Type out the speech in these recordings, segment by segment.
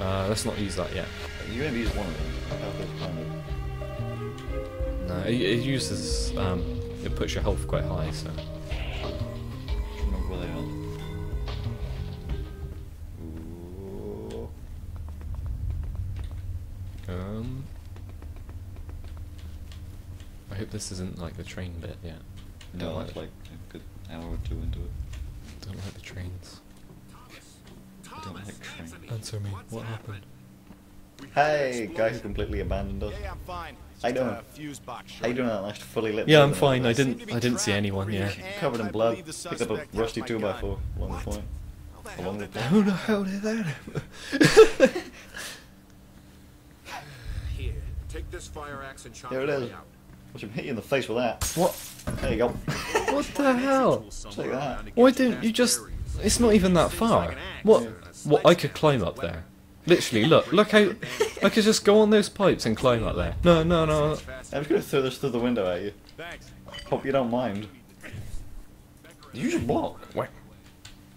Uh, let's not use that yet. You're gonna use one of them. How this kind of- No, it, it uses. Um, it puts your health quite high, so. Remember where they are. Ooh. Um. I hope this isn't like the train bit yet. No, like it's the- like a good hour or two into it. don't like the trains. I don't like trains. Answer me. What happened? Hey, guy who completely abandoned us. Yeah, I'm fine. How you Just doing? a fuse box How you short. doing that last fully lit Yeah, I'm fine. I didn't. I didn't see anyone. Yeah. Covered in blood. believe the Picked up a rusty my 2x4 gun. along the point. Along hell the point. Who the hell did that? happen? Here, take this fire axe and chop There it your is. way out. Watch him hit you in the face with that. what? There you go. What the hell? Take that. Why didn't you just? It's not even that far. What? What? I could climb up there. Literally, look, look how I could just go on those pipes and climb up there. No, no, no. I'm just gonna throw this through the window at you. Hope you don't mind. Did you just block? Whack.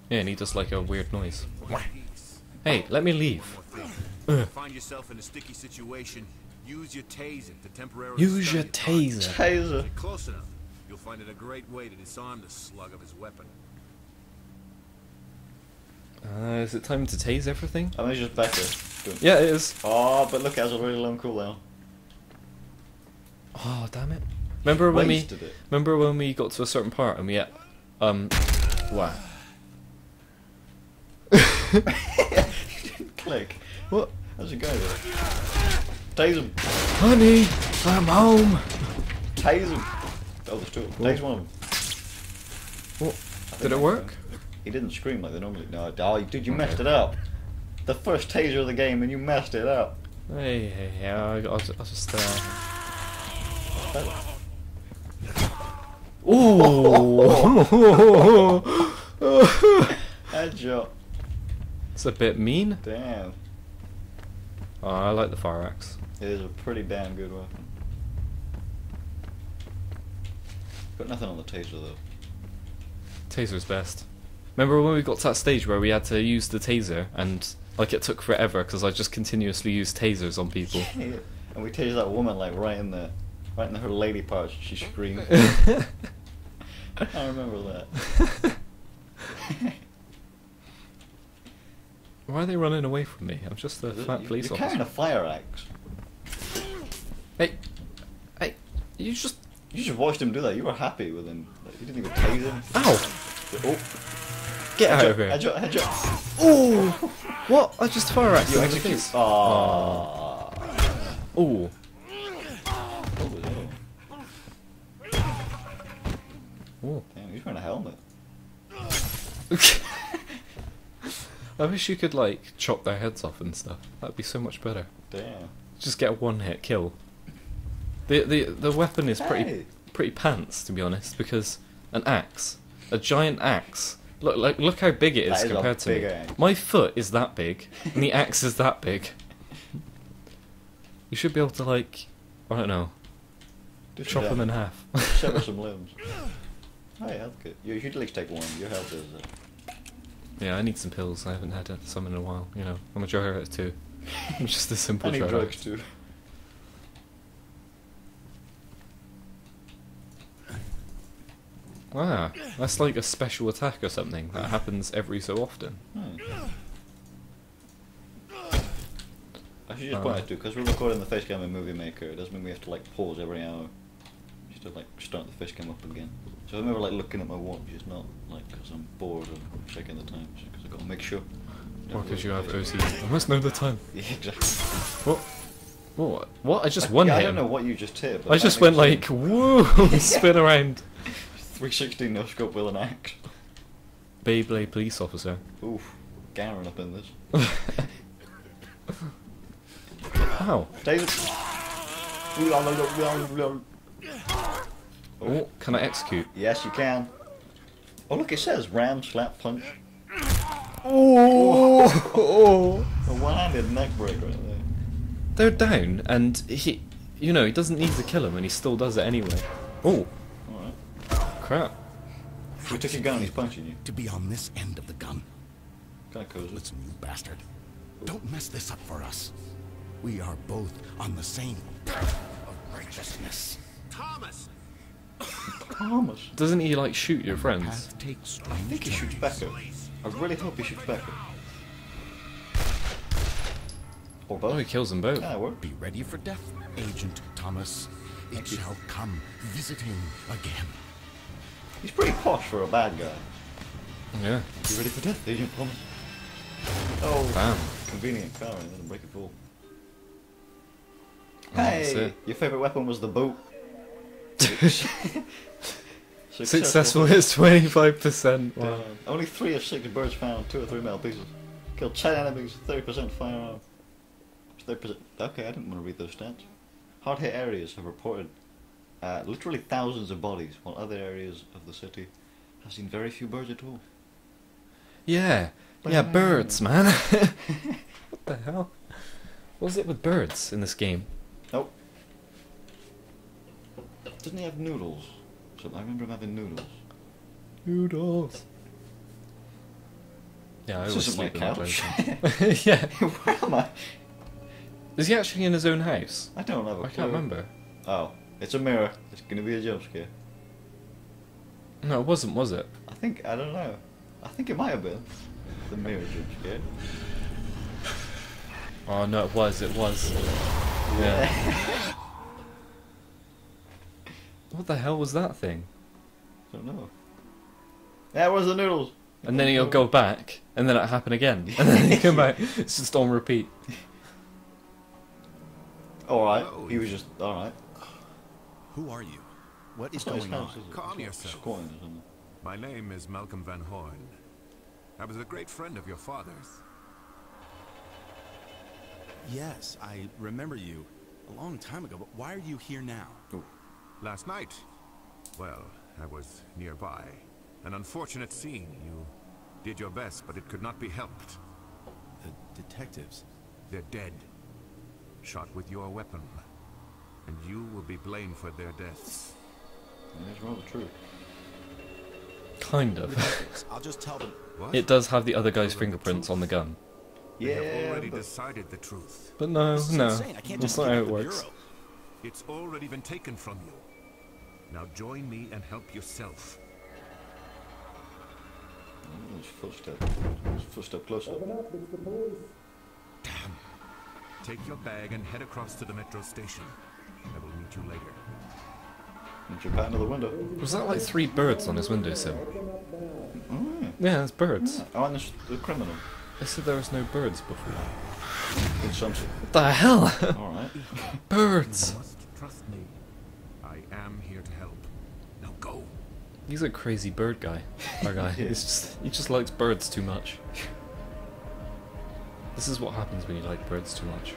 Yeah, and he does like a weird noise. Whack. Hey, let me leave. Ugh. Find yourself in a sticky situation, use your taser to temporarily Use your taser. Taser. Close enough, you'll find it a great way to disarm the slug of his weapon. Uh, is it time to tase everything? I mean, it's just. Doing- Yeah, it is. Oh, but look, it has a really long cooldown. Oh, damn it. Remember when we Wasted it. remember when we got to a certain part and we had um wow. Click. What? How's it going? Tase him. Honey, I'm home. Tase him. Oh, there's two. Tase one of them. What? Did it work? He didn't scream like they normally. No, oh, dude, you messed it up. The first taser of the game, and you messed it up. Hey, hey, yeah, I- I'll just uh Ooh. Headshot. it's a bit mean. Damn. Oh, I like the fire axe. It is a pretty damn good weapon. Got nothing on the taser though. Taser's best. Remember when we got to that stage where we had to use the taser and like it took forever because I just continuously used tasers on people. and we tased that woman like right in the, right in her lady parts. She screamed. I remember that. Why are they running away from me? I'm just a fat police You're carrying a fire axe. Hey, hey, you just You just watched him do that. You were happy with him. You didn't even tase him. ow! Oh, Get out of here! Headshot, headshot. Oh, what? I just fire axe You in execute. Aww. Oh, oh. Damn, he's wearing a helmet. I wish you could like chop their heads off and stuff. That'd be so much better. Damn. Just get a one hit kill. The the the weapon is pretty Hey. pretty pants to be honest because an axe, a giant axe. Look like look how big it is is compared to me. axe. My foot is that big and the axe is that big. You should be able to like I don't know some chop them in half. Sever some limbs. Oh, yeah, health kit. You should at least take one. Your health is. Uh, yeah, I need some pills. I haven't had some in a while. You know, I'm a drug addict too. I'm just a simple I need drug drugs too. Ah, that's like a special attack or something that happens every so often. Hmm. I should just Oh. point out too, because we're recording the face cam in Movie Maker, it doesn't mean we have to like pause every hour. Just to like start the face cam up again. So I'm never like looking at my watch, it's not like because I'm bored or checking the time, because I've got to make sure. Or because you have OCD. I must know the time. Yeah, exactly. What? What? What? I just I, one yeah, I don't know what you just hit. But I just went like, whoa, spin around. 360 no scope with an axe. Beyblade police officer. Oof, Garen up in this. Ow. David. Oh, can I execute? Yes, you can. Oh look, it says ram, slap, punch. Oh. A one-handed neck break right there. They're down, and he, you know, he doesn't need to kill him, and he still does it anyway. Oh. Crap. We took your gun, he's punching you. To be on this end of the gun. Kinda cozy. Listen, you bastard. Don't mess this up for us. We are both on the same path of righteousness. Thomas! Thomas. Doesn't he like shoot your friends? I think he shoots Becker. I really hope he shoots Becker. Or both. Oh, he kills them both. Yeah. Be ready for death, Agent Thomas. It Thank you. shall come visiting again. He's pretty posh for a bad guy. Yeah. You ready for death, Agent Thomas? Oh, Bam. convenient car and then break a fall. Oh, that's Hey, it. your favourite weapon was the boat. Successful hits 25%. Wow. Damn. Only three of six birds found, two or three metal pieces. Killed ten enemies, 30% firearm. 30%. Okay, I didn't want to read those stats. Hard hit areas have reported uh, literally thousands of bodies, while other areas of the city have seen very few birds at all. Yeah. Yeah, birds, man. what the hell? What was it with birds in this game? Nope. Doesn't he have noodles? So I remember him having noodles. Noodles. Yeah, I This always my sleep that couch. yeah. Where am I? Is he actually in his own house? I don't have a I clue. can't remember. Oh, it's a mirror. It's gonna be a jump scare. No, it wasn't, was it? I think I don't know. I think it might have been the mirror jump scare. Oh no, it was. It was. Yeah. what the hell was that thing? I don't know. Yeah, was the noodles? And then he'll go back, and then it happen again, and then he come back. It's just on repeat. All right. Oh, He was just all right. Who are you? What is It's not his going on? Calm yourself. squatting or something. My name is Malcolm Van Horn. I was a great friend of your father's. Yes, I remember you a long time ago, but why are you here now? Last night, well, I was nearby. An unfortunate scene. You did your best, but it could not be helped. The detectives. They're dead. Shot with your weapon. And you will be blamed for their deaths. Yeah, it's rather true. Kind of. I'll just tell them. What? it does have the other guy's fingerprints on the gun. They Yeah, have already but decided the truth. But no, This is no. insane. I can't That's not how it works. bureau. It's already been taken from you. Now join me and help yourself. Oh, it's footstep. It's footstep closer. Damn. Take your bag and head across to the metro station. I will meet you later. And jump out into the window. Was that like three birds on his windowsill? Oh, mm. yeah. Yeah, it's birds. Oh, and there's the criminal. They said there was no birds before. In some. What the hell? All right. birds! You must trust me. I am here to help. Now go. He's a crazy bird guy. Our guy. Yeah. He's just, he just likes birds too much. This is what happens when you like birds too much.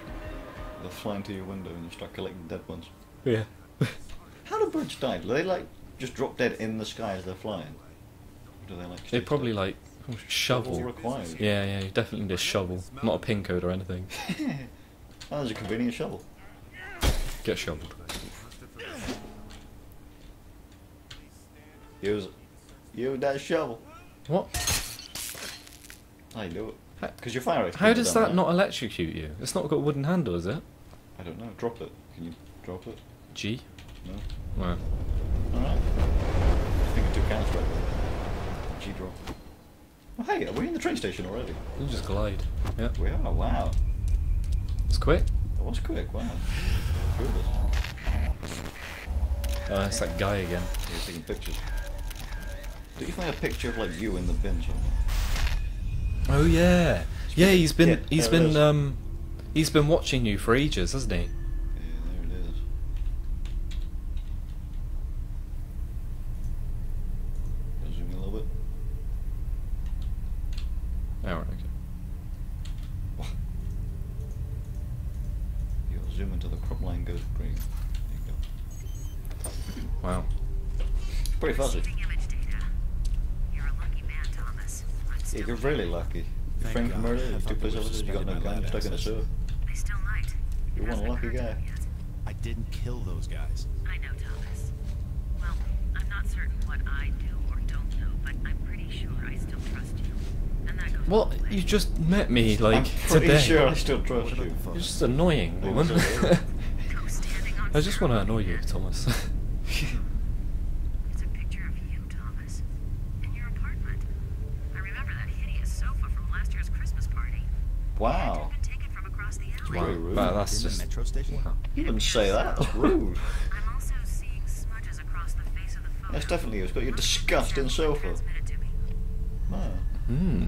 They'll fly into your window and you start collecting dead ones. Yeah. How do birds die? Do they like just drop dead in the sky as they're flying? Or do they like? They probably still? like shovel. required. Yeah, yeah, you definitely need a shovel, not a pin code or anything. Oh, there's a convenient shovel. Get shoveled. Use, use that shovel. What? I do it. Because your fire How does extinguisher that not electrocute you? It's not got a wooden handle, is it? I don't know. Drop it. Can you drop it? G? No. Wow. Alright. I think it took counts right G drop. Oh, hey, are we in the train station already? You just glide. Yeah. We are. Wow. It's quick. It was quick. Wow. Good. Oh, it's that guy again. You're taking pictures. Did you find a picture of like you in the bin somewhere? Oh yeah. Yeah, he's been Yeah, he's been um he's been watching you for ages, hasn't he? Yeah, there it is. Oh, Can zoom in a little bit? Alright, okay. You gotta zoom into the crop line goes green. There you go. Wow. Pretty fuzzy. Receiving image data. You're a lucky man, Thomas. I'm Yeah, you're really lucky. You Thank framed for God. murder, I you thought took they place would've officers, you got no suspended my gun, stuck in a access. sewer. They still might. You're It one lucky guy. I didn't kill those guys. I know, Thomas. Well, I'm not certain what I do or don't know, but I'm pretty sure I still trust you. And that goes What? You just met me like I'm pretty today. sure I still trust you. You're just annoying, woman. sorry. Go standing on I just want to annoy you, Thomas. It's a picture of you, Thomas. In your apartment. I remember that hideous sofa from last year's Christmas party. Wow. Been taken from across the alley. Very rude. Wow, that's In the just. Metro station? Wow. You wouldn't say that. That's rude. I'm also seeing smudges across the face of the photo. That's definitely you. It's got your disgusting sofa. Transmitted to Hmm.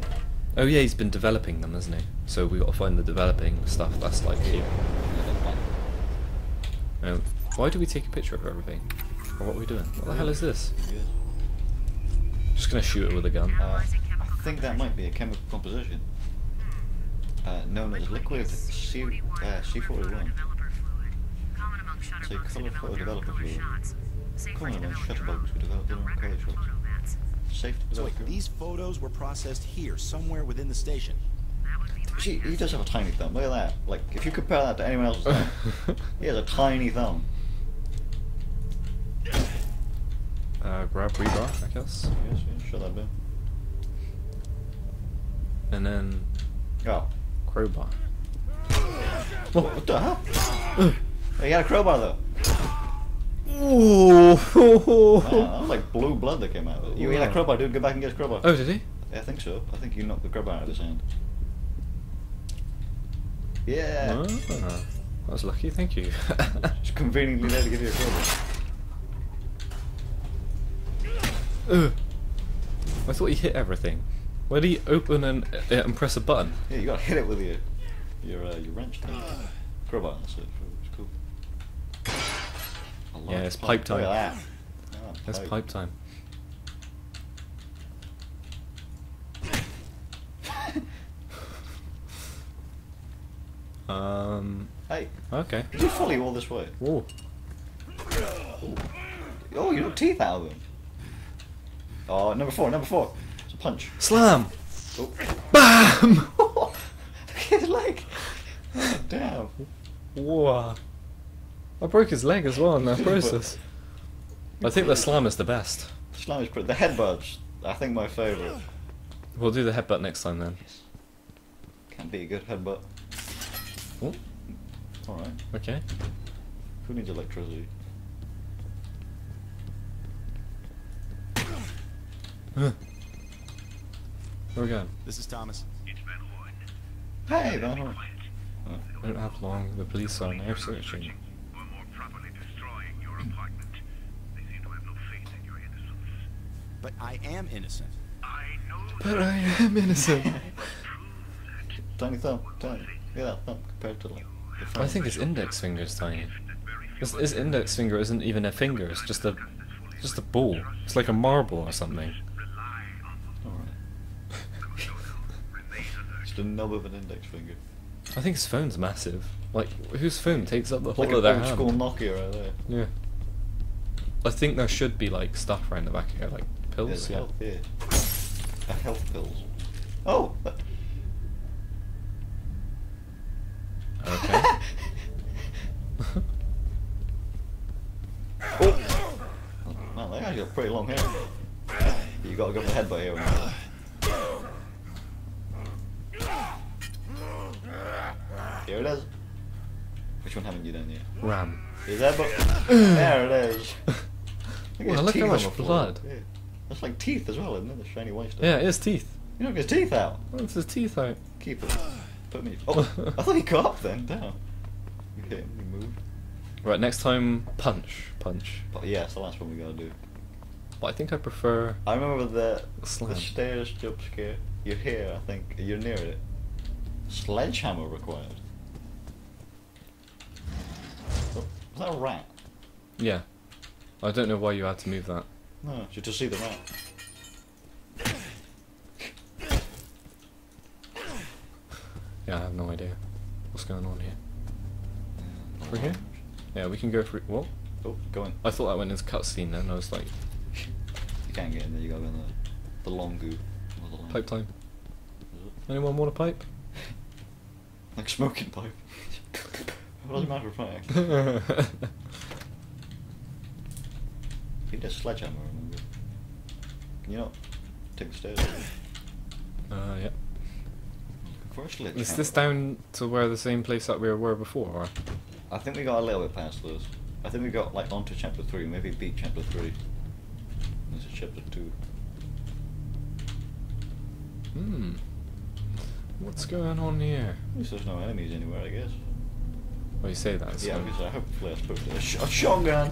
Oh yeah, he's been developing them, hasn't he? So we got to find the developing stuff that's like here. Um, why do we take a picture of everything? Or what are we doing? What the hell is this? Just gonna shoot it with a gun. Uh, I think that might be a chemical composition uh, known as liquid C, uh, C41. Developer fluid. It's a colour photo developer their fluid. shots. Safe for Common among shutterbugs who develop their no own record color shots. Safe to So wait, these photos were processed here, somewhere within the station. That would be my See, he does have a tiny thumb. Look at that. Like, if you compare that to anyone else's thumb, he has a tiny thumb. Uh, grab rebar, I guess. Yes, yes, shut that down. And then Oh. Crowbar. What the hell? he got a crowbar though. Ooh. Wow, that was like blue blood that came out of it. You had a crowbar, dude. Go back and get a crowbar. Oh, did he? Yeah, I think so. I think you knocked the crowbar out of his hand. Yeah. Ah, that was lucky, thank you. It's conveniently there to give you a crowbar. Ugh. I thought you hit everything. Why did he open and, uh, and press a button? Yeah, you gotta hit it with your your uh, your wrench thing. Crowbar, that's it. It's cool. Yeah, it's it. pipe Look time. at that. Ah, That's pipe time. um. Hey, Okay. did you follow you all this way? Whoa. Oh, you knocked teeth out of him. Oh, number four, number four. Punch. Slam. Oh. Bam. His leg. Damn. Whoa. I broke his leg as well in that process. I think the slam is the best. Slam is pretty. The headbutt, I think my favourite. We'll do the headbutt next time then. Yes. Can't be a good headbutt. Oh, Alright. okay. Who needs electricity? Huh. Where we going? This is Thomas. Hey, Van Horn. I don't have long. The police are now searching. Or more properly destroying your apartment. They seem to have no faith in your innocence. But I am innocent. I know But I am innocent. Tiny thumb. Tiny. Look at that thumb compared to like. the I think his index finger is tiny. His, his index finger isn't even a finger. It's just a, just a ball. It's like a marble or something. Just a nub of an index finger. I think his phone's massive. Like, whose phone takes up the whole Like of their old school Nokia right there. Yeah. I think there should be like stuff around the back here, like pills. Yeah. health, yeah. A health pills. Oh! Okay. oh! Man, that guy's got pretty long hair. You gotta go for the headbutt here. man. Here it is. Which one haven't you done yet? Ram. Is that but there it is. Look at Well, his look teeth how on much blood. Yeah. That's like teeth as well, isn't it? The shiny white stuff. Yeah, it is teeth. You knocked his teeth out. Oh, it's his teeth out. Keep it. Put me. Oh, I thought he got up then. Damn. Okay, he moved. Right, next time, punch. Punch. But yeah, it's the last one we gotta do. But I think I prefer. I remember the Slam. the stairs jump scare. You're here, I think. You're near it. Sledgehammer required. Is that a rat? Yeah. I don't know why you had to move that. No, you just to see the rat. Yeah, I have no idea. What's going on here? We're here? Yeah, we can go through. What? Oh, go in. I thought that went into cutscene then. I was like, You can't get in there. You gotta go in the the long goo. The long- pipe time. Anyone want a pipe? Like smoking pipe. Well, as a matter of fact. You need a sledgehammer, remember? Can you not take the stairs? uh, yeah. For a sledgehammer. Is this down to where the same place that we were before? Or? I think we got a little bit past those. I think we got like onto chapter three, maybe beat chapter three. This is chapter two. Hmm. What's going on here? At least there's no enemies anywhere, I guess. Well, you say that. yeah, so- because I hopefully I spoke to a, sh- a shotgun.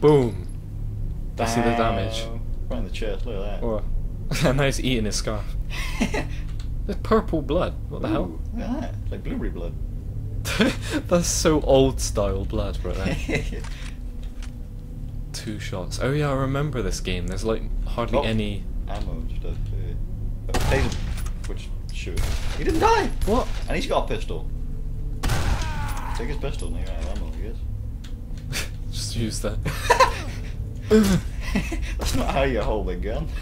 Boom. I see the damage. Right in the chest. Look at that. Oh, now he's eating his scarf. There's purple blood. What the hell? Ooh, Look at that. It's like blueberry blood. That's so old style blood, right there. Two shots. Oh yeah, I remember this game. There's like hardly Oh. any. Ammo and stuff. Yeah. Oh, taser. Which shoot. He didn't die. What? And he's got a pistol. Take his pistol and you're out of ammo, I guess. Just use that. That's not how you hold a gun.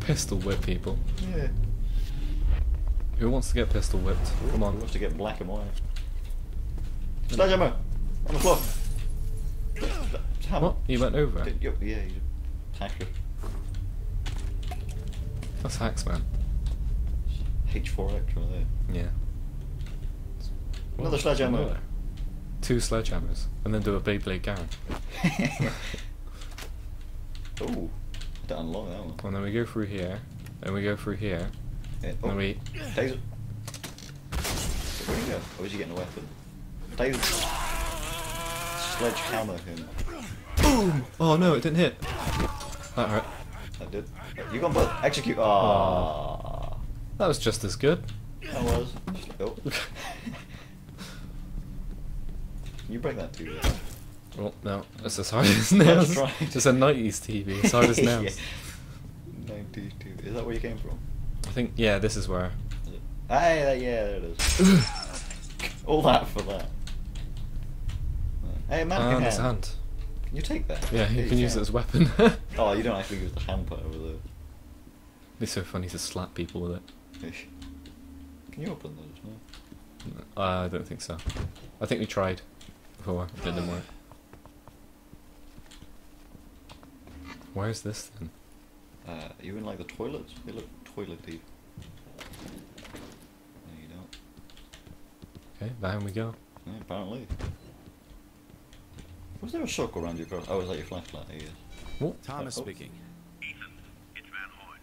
Pistol whip people. yeah. Who wants to get pistol whipped? Come Who on. wants to get black and white? Sledgehammer! On the floor! Hammer. What? He went over. Yeah, he's a hacker. That's hacks, man. H4X right there. Yeah. Another sledgehammer. Another. Two sledgehammers, and then do a Beyblade Garen. Ooh, that unlock that one. And then we go through here, and we go through here, Yeah, and oh, then we. Taser. Where'd he go? Or is he getting a weapon? Taser. Sledgehammer him. Boom! Oh no, it didn't hit. That hurt. That did. You got both. Execute. Ah. That was just as good. That was. Oh. you break that too. Yeah. Well, no, it's as hard as nails. That's right. It's a 90s TV, as hard as nails. Yeah. 92. Is that where you came from? I think, yeah, this is where. it? Hey, there- yeah, there it is. All that for that. Hey, Ah, mannequin there's hand. hand. Can you take that? Yeah, you can use it as a weapon. Oh, you don't actually use the hand put over there. It's so funny to slap people with it. There. Can you open those? No. Uh, I don't think so. I think we tried before. It didn't work. Where's this then? Uh, you in like the toilets? They look toilety. No, you don't. Okay, down we go. Yeah, apparently. Was there a circle around your cross? Oh, is that your flashlight? I guess. What? Thomas Oh. speaking.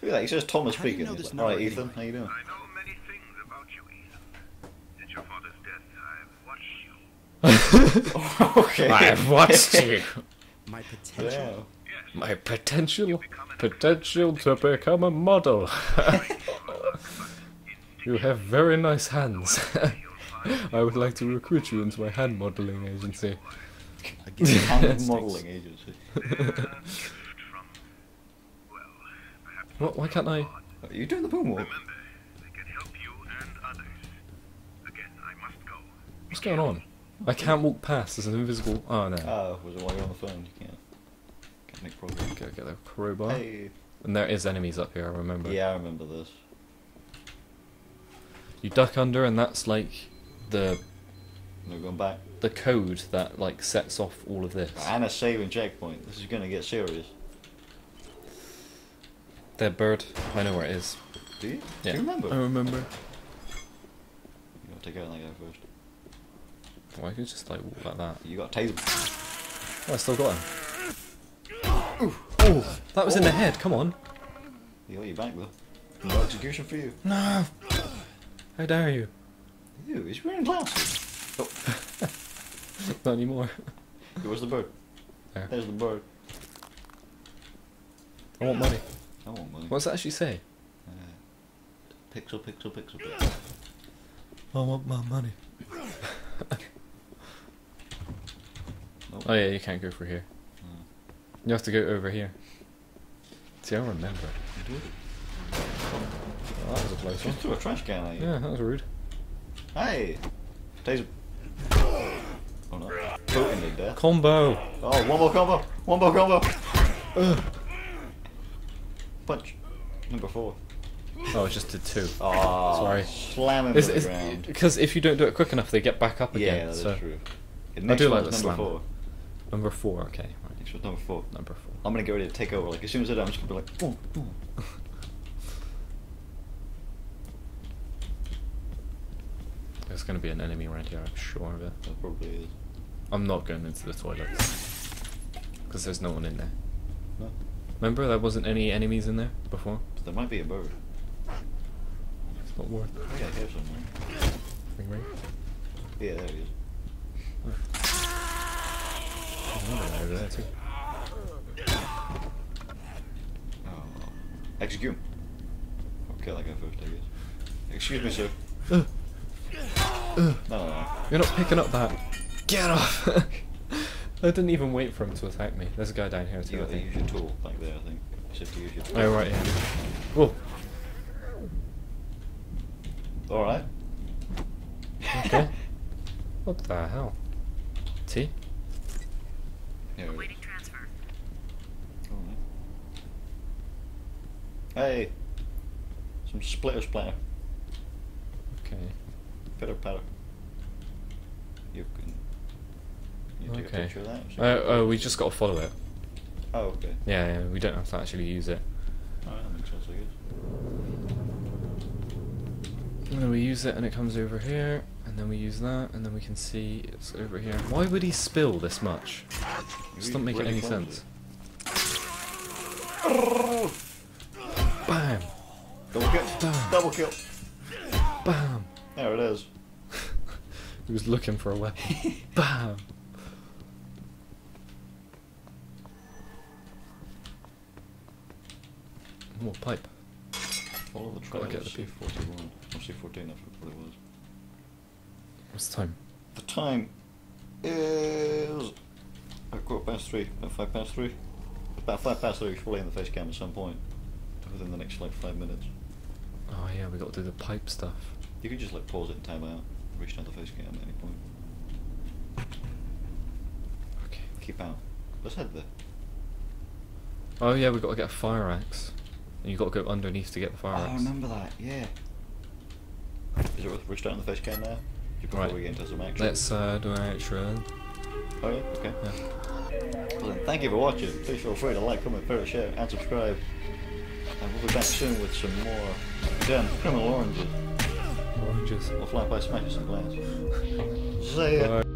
Look at that. He says Thomas How do you speaking. know this like, All right, number Ethan. anyway?" How you doing? I know many things about you, Ethan. Since your father's death, I've watched you. okay. I've watched you. My potential. Yeah. My potential potential to become a model. you have very nice hands. I would like to recruit you into my hand modeling agency. Hand modeling agency. From, well, perhaps What? Why can't I? Are you doing the boom walk? remember, they can help you and others. Again, I must go. What's going on? I can't walk past. There's an invisible. Oh no. Oh, was it while you're on the phone? You can't. Can't make progress. Go get the crowbar. Hey. And there is enemies up here. I remember. Yeah, I remember this. You duck under, and that's like the We're going back. the code that like sets off all of this. And a saving checkpoint. This is gonna get serious. Dead bird. I know where it is. Do you? Yeah. Do you remember? I remember. You gotta take out that guy first. Why could you just like walk like that? You got a taser. Oh, I still got him. Oh, that was in the oh. head. Come on. You got your back though. No execution for you. No. How dare you? Ew, he's wearing glasses. Oh, Not anymore. where's the bird? There. There's the bird. I want money. I want money. What does that actually say? Uh, pixel, pixel, pixel, pixel. I want my money. Nope. Oh yeah, you can't go through here. Hmm. You have to go over here. See, I remember. You do. Oh, that was a close Just one. threw a trash can at you. Yeah, that was rude. Hey! Taser. Oh no. Voting to. Combo. Oh, one more combo! One more combo! Punch. Number four. Oh, it's just did two. Oh, sorry. Slam him the ground. Because if you don't do it quick enough, they get back up again. Yeah, that's so. true. I do like the number slam. Four. Number four, okay. Right. Next one's number four. Number four. I'm gonna get ready to take over. Like as soon as I do, I'm just gonna be like. There's gonna be an enemy right here. I'm sure of it. There probably is. I'm not going into the toilet because there's no one in there. No. Remember, there wasn't any enemies in there before? But there might be a bird. It's not worth Oh, yeah, here's someone. Ring ring. Yeah, there he is. There's another one over there too. Oh. Execute. I'll kill that guy first, I guess. Excuse me, sir. Ugh. No, no, no. You're not picking up that. Get off! I didn't even wait for him to attack me. There's a guy down here You too, I got to think. use your tool back there, I think. You said to use your tool. Oh, right, yeah. Whoa. Alright. Okay. What the hell? T? Here it Awaiting transfer. Alright. Hey! Some splitter splatter. Okay. Pitter patter. You can. You take a Okay. picture of that? Uh, oh, we just got to follow it. Oh, okay. Yeah, yeah, we don't have to actually use it. Alright, that makes sense, I guess. And then we use it and it comes over here, and then we use that, and then we can see it's over here. Why would he spill this much? Not making really any sense. Bam! Double kill! Damn. Double kill! Bam! There it is. He was looking for a weapon. Bam! More pipe. Follow the Gotta trail. get the C41. Or C14, that's what it was. What's the time? The time is a quarter past three, about five past three. About five past three, we should play in the face cam at some point. Within the next like five minutes. Oh yeah, we got to do the pipe stuff. You can just like pause it and time out, restart the face cam at any point. Okay. Keep out. Let's head there. Oh yeah, we got to get a fire axe. And you've got to go underneath to get the fire Oh, I axe. remember that, yeah. Is it worth restarting the face cam now? You before Right. we get into some action? Let's uh, do an action. Oh yeah, okay. Yeah. Well then, thank you for watching. Please feel free to like, comment, favorite, share, and subscribe. And we'll be back soon with some more damn criminal oranges. Oranges. We'll fly by smashing some glass. See ya. Bye.